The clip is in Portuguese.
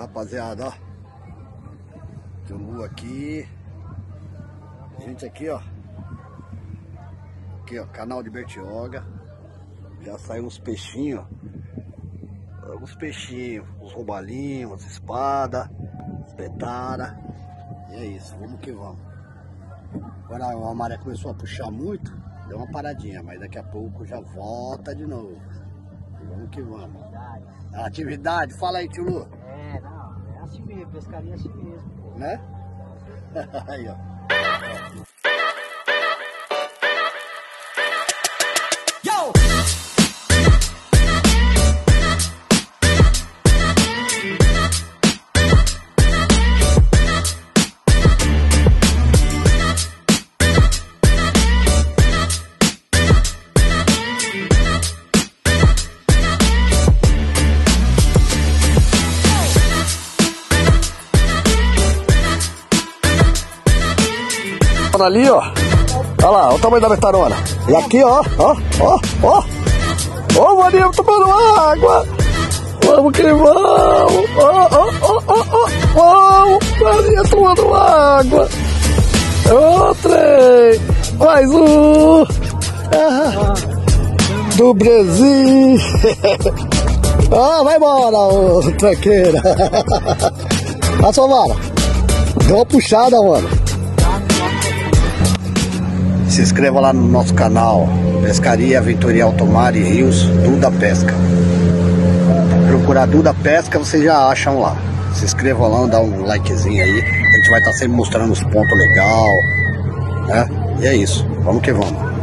Rapaziada, ó. Tumbu aqui. Gente aqui, ó. Aqui, ó, canal de Bertioga. Já saiu uns peixinhos. Alguns peixinhos, uns roubalinhos, umas espadas. E é isso, vamos que vamos. Agora a maré começou a puxar muito, deu uma paradinha, mas daqui a pouco já volta de novo. E vamos que vamos. Atividade, fala aí, tio Lu. É, não, é assim mesmo, pescaria é assim mesmo. Né? aí, ó. ali, ó. Olha lá, olha o tamanho da metarona. E aqui, ó, ó, ó, ó. Ó o maninho tomando água. Vamos que vamos. Ó, ó, ó, ó, ó. O maninho tomando água. Ô, trem. Mais um. Ah, do Brasil. Ah, vai embora, ô tranqueira. Só, vara. Deu uma puxada, mano. Se inscreva lá no nosso canal Pescaria Aventuria Altomar e Rios Duda Pesca. Procurar Duda Pesca, vocês já acham lá. Se inscrevam lá, dá um likezinho aí. A gente vai estar sempre mostrando os pontos legal, né? E é isso. Vamos que vamos.